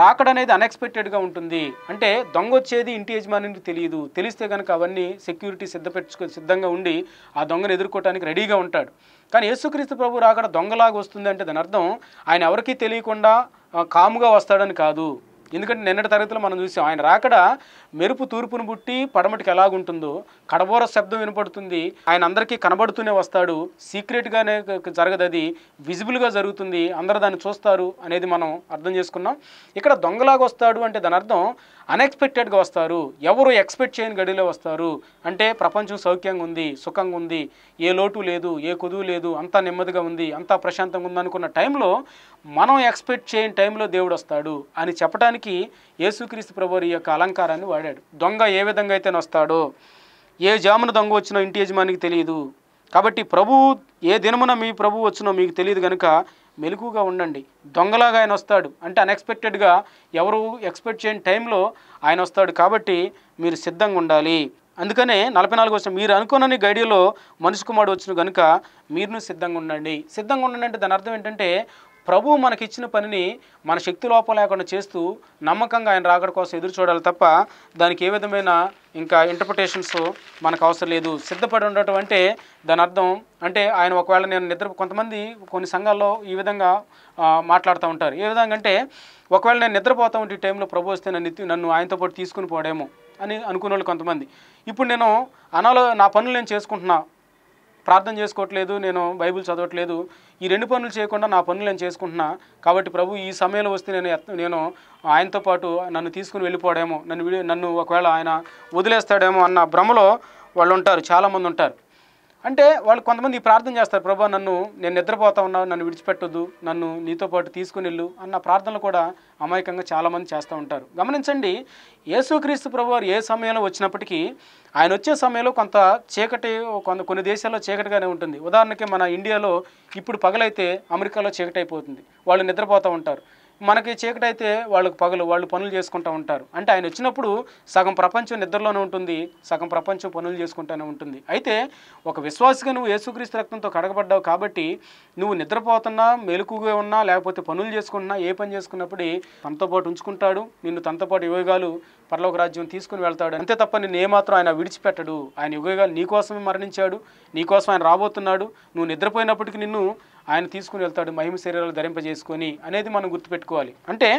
A: రాకడ అనేది అన్ఎక్స్పెక్టెడ్గా ఉంటుంది. అంటే దొంగ వచ్చేది ఇంటి యజమానికి తెలియదు. తెలిస్తే కనుక అవన్నీ సెక్యూరిటీ సిద్ధపెట్టుకో సిద్ధంగా ఉండి ఆ దొంగను ఎదుర్కోవడానికి రెడీగా ఉంటాడు. కానీ యేసుక్రీస్తు ప్రభు రాకడ దొంగలాగా వస్తుంది అంటే దాని అర్థం ఆయన ఎవరికీ తెలియకుండా కాముగా వస్తాడని కాదు. ఎందుకంటే నిన్నటి తరగతిలో మనం చూసాం ఆయన రాకడ మెరుపు తూర్పును బుట్టి పడమటికి ఎలాగుంటుందో కడబోర శబ్దం వినపడుతుంది ఆయన అందరికీ కనబడుతూనే వస్తాడు సీక్రెట్గానే జరగదు అది విజిబుల్గా జరుగుతుంది అందరూ దాన్ని చూస్తారు అనేది మనం అర్థం చేసుకున్నాం. ఇక్కడ దొంగలాగా వస్తాడు అంటే దాని అర్థం అన్ఎక్స్పెక్టెడ్గా వస్తారు. ఎవరు ఎక్స్పెక్ట్ చేయని గడిలో వస్తారు. అంటే ప్రపంచం సౌఖ్యంగా ఉంది సుఖంగా ఉంది ఏ లోటు లేదు ఏ కుదువు లేదు అంతా నెమ్మదిగా ఉంది అంతా ప్రశాంతంగా ఉంది అనుకున్న టైంలో మనం ఎక్స్పెక్ట్ చేయని టైంలో దేవుడు వస్తాడు అని చెప్పడానికి యేసుక్రీస్తు ప్రభు ఈ యొక్క అలంకారాన్ని వాడాడు. దొంగ ఏ విధంగా అయితే వస్తాడో ఏ జామున దొంగ వచ్చినో ఇంటి యజమానికి తెలియదు. కాబట్టి ప్రభు ఏ దినమున మీ ప్రభు వచ్చినో మీకు తెలియదు కనుక మెలకుగా ఉండండి. దొంగలాగా ఆయన వస్తాడు. అంటే అన్ఎక్స్పెక్టెడ్గా ఎవరు ఎక్స్పెక్ట్ చేయని టైంలో ఆయన వస్తాడు కాబట్టి మీరు సిద్ధంగా ఉండాలి. అందుకనే నలభై నాలుగు వచ్చిన మీరు అనుకున్నని గడియలో మనిషి కుమారుడు వచ్చిన కనుక మీరును సిద్ధంగా ఉండండి. సిద్ధంగా ఉండండి అంటే దాని అర్థం ఏంటంటే ప్రభువు మనకిచ్చిన పనిని మన శక్తి లోపం లేకుండా చేస్తూ నమ్మకంగా ఆయన రాకడ కోసం ఎదురు చూడాలి తప్ప దానికి ఏ విధమైన ఇంకా ఇంటర్ప్రిటేషన్స్ మనకు అవసరం లేదు. సిద్ధపడి ఉండటం అంటే దాని అర్థం అంటే ఆయన ఒకవేళ నేను నిద్ర కొంతమంది కొన్ని సంఘాల్లో ఈ విధంగా మాట్లాడుతూ ఉంటారు. ఏ విధంగా అంటే ఒకవేళ నేను నిద్రపోతా ఉంటే ఈ టైంలో ప్రభు వస్తే నన్ను నన్ను ఆయనతో పాటు తీసుకుని పోడేమో అని అనుకునే వాళ్ళు కొంతమంది. ఇప్పుడు నేను అనాలో నా పనులు నేను చేసుకుంటున్నా ప్రార్థన చేసుకోవట్లేదు నేను బైబిల్ చదవట్లేదు. ఈ రెండు పనులు చేయకుండా నా పనులు నేను చేసుకుంటున్నా. కాబట్టి ప్రభు ఈ సమయంలో వస్తే నేను నేను ఆయనతో పాటు నన్ను తీసుకుని వెళ్ళిపోవడేమో నన్ను నన్ను ఒకవేళ ఆయన వదిలేస్తాడేమో అన్న భ్రమలో వాళ్ళు ఉంటారు చాలామంది ఉంటారు. అంటే వాళ్ళు కొంతమంది ప్రార్థన చేస్తారు ప్రభా నన్ను నేను నిద్రపోతా ఉన్నా నన్ను విడిచిపెట్టొద్దు నన్ను నీతో పాటు తీసుకుని వెళ్ళు అన్న ప్రార్థనలు కూడా అమాయకంగా చాలామంది చేస్తూ ఉంటారు. గమనించండి యేసుక్రీస్తు ప్రభు వారు ఏ సమయంలో వచ్చినప్పటికీ ఆయన వచ్చే సమయంలో కొంత చీకటి కొంత కొన్ని దేశాల్లో చీకటిగానే ఉంటుంది. ఉదాహరణకి మన ఇండియాలో ఇప్పుడు పగలైతే అమెరికాలో చీకటి అయిపోతుంది వాళ్ళు నిద్రపోతూ ఉంటారు. మనకి చీకటైతే వాళ్ళకు వాళ్ళకి పగలు వాళ్ళు పనులు చేసుకుంటూ ఉంటారు. అంటే ఆయన వచ్చినప్పుడు సగం ప్రపంచం నిద్రలోనే ఉంటుంది సగం ప్రపంచం పనులు చేసుకుంటూనే ఉంటుంది. అయితే ఒక విశ్వాసగా నువ్వు యేసుక్రీస్తు రక్తంతో కడగబడ్డావు కాబట్టి నువ్వు నిద్రపోతున్నా మెలకుగా ఉన్నా లేకపోతే పనులు చేసుకుంటున్నా ఏ పని చేసుకున్నప్పుడు తనతో పాటు ఉంచుకుంటాడు నిన్ను తనతో పాటు యువగాలు పరలోక రాజ్యం తీసుకుని వెళ్తాడు. అంతే తప్ప నిన్ను ఏమాత్రం ఆయన విడిచిపెట్టడు. ఆయన యుగగాలు నీకోసమే మరణించాడు నీకోసం ఆయన రాబోతున్నాడు. నువ్వు నిద్రపోయినప్పటికీ నిన్ను ఆయన తీసుకుని వెళ్తాడు మహిమ శరీరాలు ధరింపజేసుకొని అనేది మనం గుర్తుపెట్టుకోవాలి. అంటే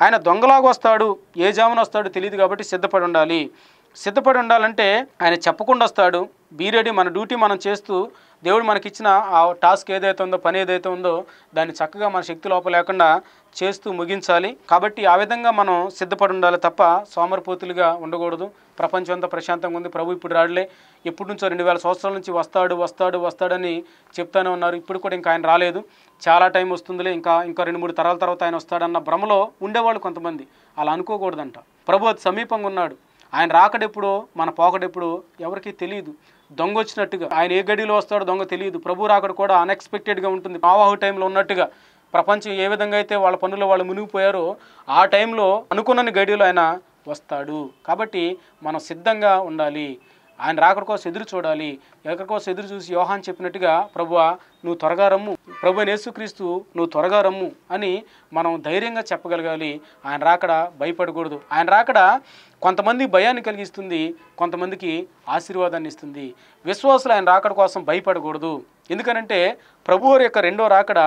A: ఆయన దొంగలాగా వస్తాడు ఏ జామున వస్తాడో తెలియదు కాబట్టి సిద్ధపడి ఉండాలి. సిద్ధపడి ఉండాలంటే ఆయన చెప్పకుండా వస్తాడు. బీరెడీ మన డ్యూటీ మనం చేస్తూ దేవుడు మనకిచ్చిన ఆ టాస్క్ ఏదైతే ఉందో పని ఏదైతే ఉందో దాన్ని చక్కగా మన శక్తి లోపల లేకుండా చేస్తూ ముగించాలి. కాబట్టి ఆ విధంగా మనం సిద్ధపడి ఉండాలి తప్ప సోమరపోతులుగా ఉండకూడదు. ప్రపంచం అంతా ప్రశాంతంగా ఉంది. ప్రభు ఇప్పుడు రాడలే. ఎప్పటి నుంచో రెండు వేల సంవత్సరాల నుంచి వస్తాడు వస్తాడు వస్తాడని చెప్తానే ఉన్నారు. ఇప్పుడు కూడా ఇంకా ఆయన రాలేదు. చాలా టైం వస్తుందిలే. ఇంకా ఇంకా రెండు మూడు తరాల తర్వాత ఆయన వస్తాడన్న భ్రమలో ఉండేవాళ్ళు కొంతమంది. అలా అనుకోకూడదంట. ప్రభు సమీపంగా ఉన్నాడు. ఆయన రాకడెప్పుడో మన పోకడెప్పుడో ఎవరికీ తెలియదు. దొంగ వచ్చినట్టుగా ఆయన ఏ గడిలో వస్తాడో దొంగ తెలియదు. ప్రభు రాకడ కూడా అన్ఎక్స్పెక్టెడ్గా ఉంటుంది. ఆవాహు టైంలో ఉన్నట్టుగా. ప్రపంచం ఏ విధంగా అయితే వాళ్ళ పనులు వాళ్ళు మునిగిపోయారో ఆ టైంలో అనుకున్నని గడిలో ఆయన వస్తాడు. కాబట్టి మనం సిద్ధంగా ఉండాలి. ఆయన రాకడ కోసం ఎదురు చూడాలి. ఎక్కడి కోసం ఎదురు చూసి యోహాన్ చెప్పినట్టుగా ప్రభువా నువ్వు త్వరగా రమ్ము. ప్రభు యేసుక్రీస్తు నువ్వు త్వరగా రమ్ము అని మనం ధైర్యంగా చెప్పగలగాలి. ఆయన రాకడ భయపడకూడదు. ఆయన రాకడ కొంతమంది భయాన్ని కలిగిస్తుంది కొంతమందికి ఆశీర్వాదాన్ని ఇస్తుంది. విశ్వాసులు ఆయన రాకడ కోసం భయపడకూడదు. ఎందుకనంటే ప్రభువారి యొక్క రెండో రాకడ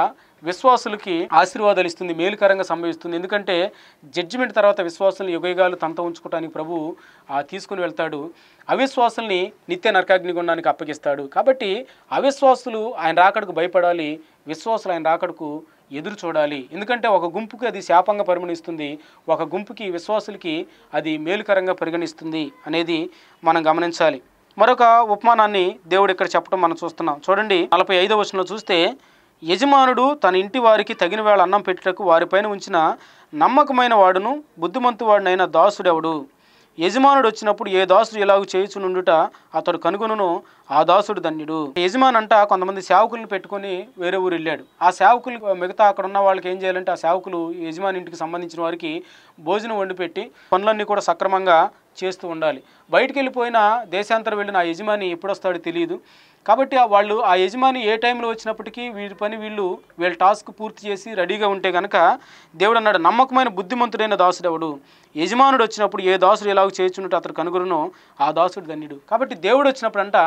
A: విశ్వాసులకి ఆశీర్వాదాలు ఇస్తుంది మేలుకరంగా సంభవిస్తుంది. ఎందుకంటే జడ్జిమెంట్ తర్వాత విశ్వాసుల్ని యుగయుగాలు తంత ఉంచుకోవడానికి ప్రభు ఆ, తీసుకుని వెళ్తాడు. అవిశ్వాసుల్ని నిత్య నరకాగ్నిగుండానికి అప్పగిస్తాడు. కాబట్టి అవిశ్వాసులు ఆయన రాకడకు భయపడాలి విశ్వాసులు ఆయన రాకడకు ఎదురు చూడాలి. ఎందుకంటే ఒక గుంపుకి అది శాపంగా పరిగణిస్తుంది ఒక గుంపుకి విశ్వాసులకి అది మేలుకరంగా పరిగణిస్తుంది అనేది మనం గమనించాలి. మరొక ఉపమానాన్ని దేవుడు ఇక్కడ చెప్పడం మనం చూస్తున్నాం. చూడండి నలభై ఐదో వచనంలో చూస్తే యజమానుడు తన ఇంటి వారికి తగిన వేళ అన్నం పెట్టుటకు వారిపైన ఉంచిన నమ్మకమైన వాడును బుద్ధిమంతు వాడినైన దాసుడెవడు? యజమానుడు వచ్చినప్పుడు ఏ దాసుడు ఇలాగ చేయుచునుండుట అతడు కనుగొనును ఆ దాసుడు ధన్యుడు. యజమాన్ అంట కొంతమంది సేవకులను పెట్టుకొని వేరే ఊరు వెళ్ళాడు ఆ సేవకులు మిగతా అక్కడ ఉన్న వాళ్ళకి ఏం చేయాలంటే ఆ సేవకులు యజమాని ఇంటికి సంబంధించిన వారికి భోజనం వండిపెట్టి పనులన్నీ కూడా సక్రమంగా చేస్తూ ఉండాలి. బయటికి వెళ్ళిపోయిన దేశాంతరం వెళ్ళిన ఆ యజమాని ఎప్పుడొస్తాడో తెలియదు. కాబట్టి వాళ్ళు ఆ యజమాని ఏ టైంలో వచ్చినప్పటికీ వీరి పని వీళ్ళు వీళ్ళ టాస్క్ పూర్తి చేసి రెడీగా ఉంటే కనుక దేవుడు అన్నాడు నమ్మకమైన బుద్ధిమంతుడైన దాసుడు ఎవడు? యజమానుడు వచ్చినప్పుడు ఏ దాసుడు ఎలాగ చేర్చున్నట్టు అతడు కనుగొనో ఆ దాసుడు ధన్యుడు కాబట్టి దేవుడు వచ్చినప్పుడు అంట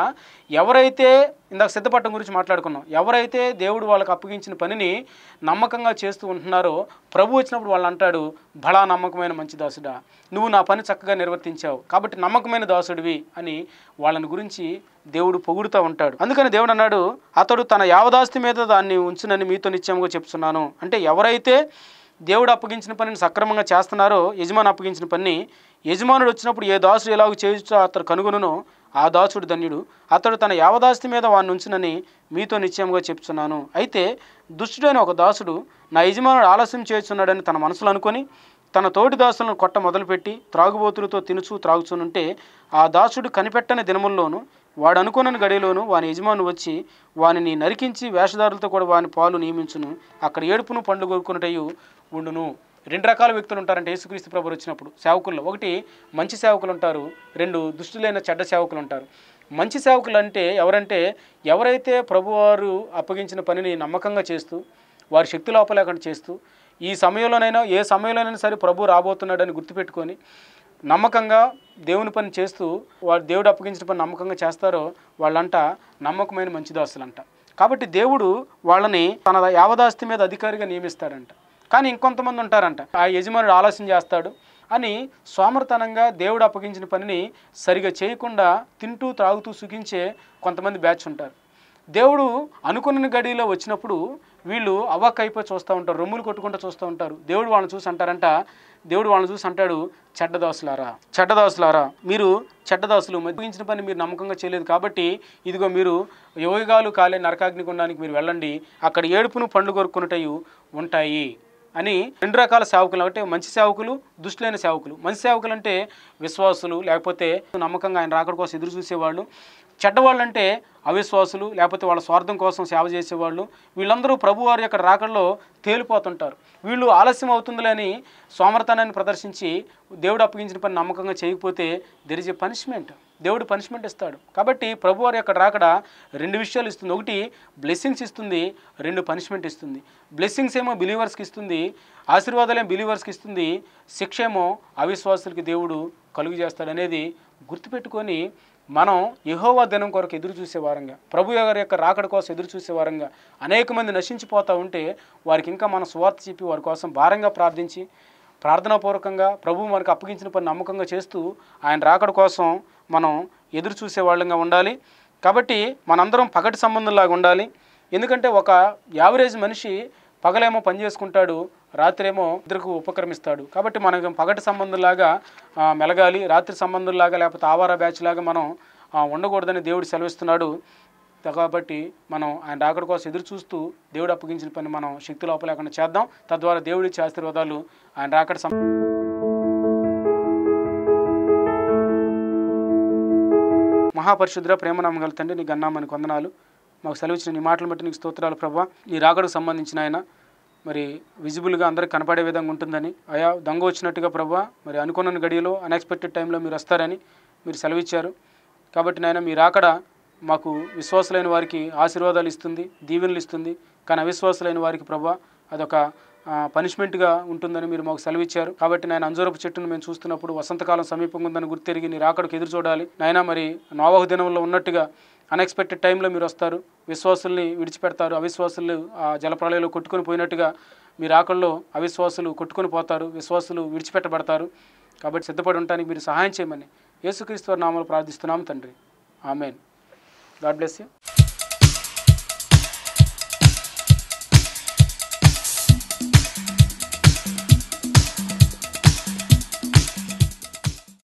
A: ఎవరైతే ఇందాక సిద్ధపట్టం గురించి మాట్లాడుకున్నాం ఎవరైతే దేవుడు వాళ్ళకి అప్పగించిన పనిని నమ్మకంగా చేస్తూ ఉంటున్నారో ప్రభు వచ్చినప్పుడు వాళ్ళు అంటాడు బలా నమ్మకమైన మంచి దాసుడా నువ్వు నా పని చక్కగా నిర్వర్తించావు కాబట్టి నమ్మకమైన దాసుడివి అని వాళ్ళని గురించి దేవుడు పొగుడుతూ ఉంటాడు. అందుకని దేవుడు అన్నాడు అతడు తన యావదాస్తి మీద దాన్ని ఉంచునని మీతో నిత్యంగా చెప్తున్నాను. అంటే ఎవరైతే దేవుడు అప్పగించిన పనిని సక్రమంగా చేస్తున్నారో యజమాని అప్పగించిన పని యజమానుడు వచ్చినప్పుడు ఏ దాసుడు ఎలాగ చేయొచ్చో అతడు కనుగొనునో. ఆ దాసుడు ధన్యుడు. అతడు తన యావదాస్తి మీద వాడిని ఉంచునని మీతో నిశ్చయంగా చెప్తున్నాను. అయితే దుష్టుడైన ఒక దాసుడు నా యజమానుడు ఆలస్యం చేస్తున్నాడని తన మనసులో అనుకొని తన తోటి దాసులను కొట్ట మొదలుపెట్టి త్రాగుబోతులతో తినుచు త్రాగుచునుంటే ఆ దాసుడు కనిపెట్టని దినముల్లోనూ వాడు అనుకున్న గడిలోను వాని యజమాను వచ్చి వానిని నరికించి వేషధారులతో కూడా వాని పాలు నియమించును. అక్కడ ఏడుపును పండు కోరుకున్నటయు ఉండును. రెండు రకాల వ్యక్తులు ఉంటారంటే యేసుక్రీస్తు ప్రభు వచ్చినప్పుడు. సేవకుల్లో ఒకటి మంచి సేవకులు ఉంటారు రెండు దుష్టులైన చెడ్డ సేవకులు ఉంటారు మంచి సేవకులు అంటే ఎవరంటే ఎవరైతే ప్రభువారు అప్పగించిన పనిని నమ్మకంగా చేస్తూ వారి శక్తి లోపలేకుండా చేస్తూ ఈ సమయంలోనైనా ఏ సమయంలోనైనా సరే ప్రభు రాబోతున్నాడని గుర్తుపెట్టుకొని నమ్మకంగా దేవుని పని చేస్తూ వాళ్ళు దేవుడు అప్పగించిన పని నమ్మకంగా చేస్తారో వాళ్ళంట నమ్మకమైన మంచి దాసులంట కాబట్టి దేవుడు వాళ్ళని తన యావదాస్తి మీద అధికారిగా నియమిస్తాడంట. కానీ ఇంకొంతమంది ఉంటారంట. ఆ యజమానుడు ఆలోచన చేస్తాడు అని సోమరతనంగా దేవుడు అప్పగించిన పనిని సరిగా చేయకుండా తింటూ త్రాగుతూ సుఖించే కొంతమంది బ్యాచ్ ఉంటారు. దేవుడు అనుకున్న గడిలో వచ్చినప్పుడు వీళ్ళు అవ్వక్ అయిపోయి చూస్తూ ఉంటారు రొమ్ములు కొట్టుకుంటూ చూస్తూ ఉంటారు. దేవుడు వాళ్ళని చూసి అంటారంట దేవుడు వాళ్ళని చూసి అంటాడు చెడ్డదాసులారా చెడ్డదాసులారా మీరు చెడ్డదాసులు మధ్యించిన పని మీరు నమ్మకంగా చేయలేదు కాబట్టి ఇదిగో మీరు యోగాలు కాలే నరకాగ్నిగుండానికి మీరు వెళ్ళండి అక్కడ ఏడుపును పండ్లు కొరుక్కున్నటయు ఉంటాయి అని రెండు రకాల సేవకులు అంటే మంచి సేవకులు దుష్టులైన సేవకులు. మంచి సేవకులు అంటే విశ్వాసులు లేకపోతే నమ్మకంగా ఆయన రాకడ కోసం ఎదురు చూసేవాళ్ళు. చెడ్డవాళ్ళు అంటే అవిశ్వాసులు లేకపోతే వాళ్ళ స్వార్థం కోసం సేవ చేసేవాళ్ళు వీళ్ళందరూ ప్రభువారి యొక్క రాకడలో తేలిపోతుంటారు. వీళ్ళు ఆలస్యం అవుతుందిలేని సోమరతనాన్ని ప్రదర్శించి దేవుడు అప్పగించిన పని నమ్మకంగా చేయకపోతే దెర్ ఇస్ ఎ పనిష్మెంట్ దేవుడు పనిష్మెంట్ ఇస్తాడు. కాబట్టి ప్రభువారి యొక్క రాకడ రెండు విషయాలు ఇస్తుంది. ఒకటి బ్లెస్సింగ్స్ ఇస్తుంది. రెండు పనిష్మెంట్ ఇస్తుంది. బ్లెస్సింగ్స్ ఏమో బిలీవర్స్కి ఇస్తుంది. ఆశీర్వాదాలేమో బిలీవర్స్కి ఇస్తుంది. శిక్ష ఏమో అవిశ్వాసులకి దేవుడు కలుగు చేస్తాడు అనేది గుర్తుపెట్టుకొని మనం యహోవా దినం కొరకు ఎదురు చూసే వారంగా ప్రభు గారి యొక్క రాకడ కోసం ఎదురు చూసేవారంగా అనేక మంది నశించిపోతూ ఉంటే వారికి ఇంకా మన సువార్త చెప్పి వారి కోసం భారంగా ప్రార్థించి ప్రార్థనాపూర్వకంగా ప్రభు మనకు అప్పగించిన పని నమ్మకంగా చేస్తూ ఆయన రాకడ కోసం మనం ఎదురు చూసేవాళ్ళంగా ఉండాలి. కాబట్టి మనందరం పగటి సంబంధంలాగా ఉండాలి. ఎందుకంటే ఒక యావరేజ్ మనిషి పగలేమో పని చేసుకుంటాడు రాత్రేమో నిద్రకు ఉపక్రమిస్తాడు. కాబట్టి మనం పగటి సంబంధంలాగా మెలగాలి రాత్రి సంబంధంలాగా లేకపోతే ఆవార బ్యాచ్ లాగా మనం ఉండకూడదని దేవుడు సెలవిస్తున్నాడు. కాబట్టి మనం ఆయన రాకడ కోసం ఎదురు చూస్తూ దేవుడు అప్పగించిన పని మనం శక్తి లోపలేకుండా చేద్దాం. తద్వారా దేవుడి ఇచ్చే ఆశీర్వాదాలు ఆయన రాకడ సం మహాపరిశుద్ర ప్రేమ నమ్మగల తండ్రి నీ గన్నామని కొందనాలు మాకు సెలవిచ్చిన నీ మాటలు బట్టి నీకు స్తోత్రాలు ప్రభా. నీ రాకడకు సంబంధించిన ఆయన మరి విజిబుల్గా అందరికి కనపడే విధంగా ఉంటుందని. అయా దొంగ వచ్చినట్టుగా ప్రభా మరి అనుకున్న గడియలో అన్ఎక్స్పెక్టెడ్ టైంలో మీరు వస్తారని మీరు సెలవిచ్చారు. కాబట్టి నాయన మీరు రాకడ మాకు విశ్వాసులైన వారికి ఆశీర్వాదాలు ఇస్తుంది దీవెనలు ఇస్తుంది. కానీ అవిశ్వాసులైన వారికి ప్రభా అదొక పనిష్మెంట్గా ఉంటుందని మీరు మాకు సెలవిచ్చారు. కాబట్టి నాయన అంజూరపు చెట్టును మేము చూస్తున్నప్పుడు వసంతకాలం సమీపంగా ఉందని గుర్తిరిగి నీ రాకడకు ఎదురు చూడాలి. నాయన మరి నోవాహు దినంలో ఉన్నట్టుగా అన్ఎక్స్పెక్టెడ్ టైంలో మీరు వస్తారు. విశ్వాసుల్ని విడిచిపెడతారు. అవిశ్వాసులు ఆ జలప్రళయంలో కొట్టుకొని పోయినట్టుగా మీ రాకల్లో అవిశ్వాసులు కొట్టుకొని పోతారు. విశ్వాసులు విడిచిపెట్టబడతారు. కాబట్టి సిద్ధపడి ఉండటానికి మీరు సహాయం చేయమని యేసుక్రీస్తు నామాలు ప్రార్థిస్తున్నాము తండ్రి. ఆమెన్. God bless you.